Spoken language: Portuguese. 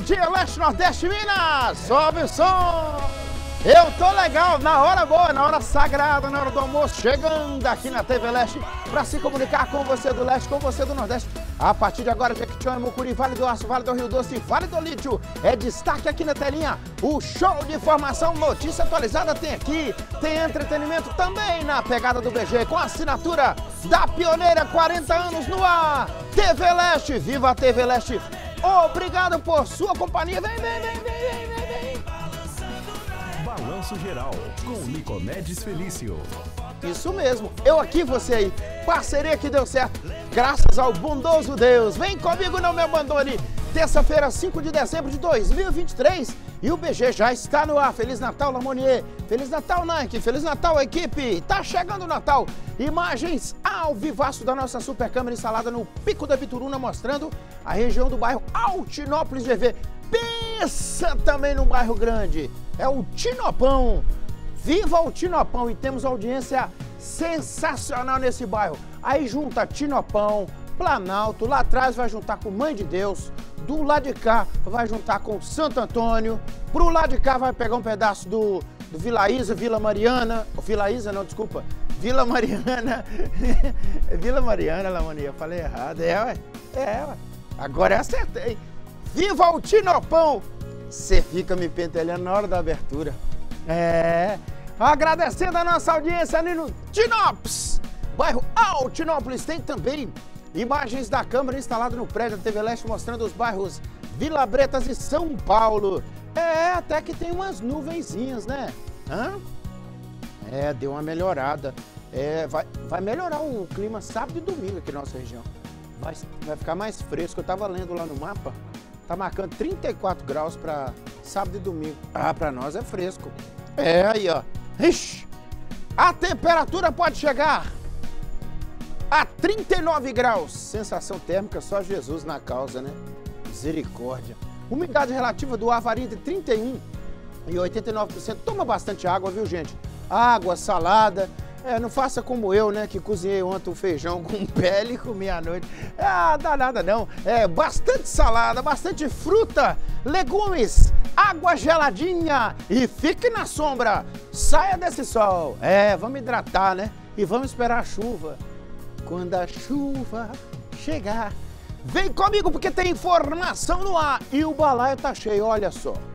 dia, Leste, Nordeste, Minas! Sobe o som! Eu tô legal, na hora boa, na hora sagrada, na hora do almoço, chegando aqui na TV Leste para se comunicar com você do Leste, com você do Nordeste. A partir de agora, Jequitinhonha, Mucuri, Vale do Aço, Vale do Rio Doce Vale do Lítio. É destaque aqui na telinha. O show de informação, notícia atualizada tem aqui. Tem entretenimento também na pegada do BG, com assinatura da Pioneira 40 anos no ar. TV Leste, viva a TV Leste! Obrigado por sua companhia. Vem, vem, vem, vem, vem, vem. Balanço Geral, com Nicomedes Felício. Isso mesmo, eu aqui, você aí. Parceria que deu certo, graças ao bondoso Deus. Vem comigo, não me abandone. Terça-feira, 5 de dezembro de 2023. E o BG já está no ar. Feliz Natal, Lamonier. Feliz Natal, Nike. Feliz Natal, equipe. Tá chegando o Natal. Imagens ao vivaço da nossa super câmera instalada no Pico da Bituruna, mostrando a região do bairro Altinópolis GV. Pensa também num bairro grande. É o Tinopão. Viva o Tinopão! E temos audiência sensacional nesse bairro. Aí junta Tinopão, Planalto, lá atrás vai juntar com Mãe de Deus, do lado de cá vai juntar com Santo Antônio, pro lado de cá vai pegar um pedaço do, do Vila Isa, Vila Mariana, Vila Isa não, desculpa, Vila Mariana, Vila Mariana, Lamonia, falei errado, é, ué, é, ué, agora eu acertei. Viva o Tinopão! Você fica me pentelhando na hora da abertura. É, agradecendo a nossa audiência ali no Tinops, bairro Altinópolis, tem também Imagens da câmera instalada no prédio da TV Leste mostrando os bairros Vila Bretas e São Paulo. É, até que tem umas nuvenzinhas, né? Hã? É, deu uma melhorada. É, vai, vai melhorar o clima sábado e domingo aqui na nossa região. Vai, vai ficar mais fresco. Eu tava lendo lá no mapa, tá marcando 34 graus para sábado e domingo. Ah, para nós é fresco. É, aí ó. Ixi, a temperatura pode chegar a 39 graus. Sensação térmica só Jesus na causa, né? Misericórdia. Umidade relativa do ar varia entre 31 e 89%. Toma bastante água, viu, gente? Água, salada. É, não faça como eu, né, que cozinhei ontem um feijão com pele e comi à noite. Ah, dá nada não. É, bastante salada, bastante fruta, legumes, água geladinha e fique na sombra. Saia desse sol. É, vamos hidratar, né? E vamos esperar a chuva quando a chuva chegar. Vem comigo porque tem informação no ar e o balaio tá cheio, olha só.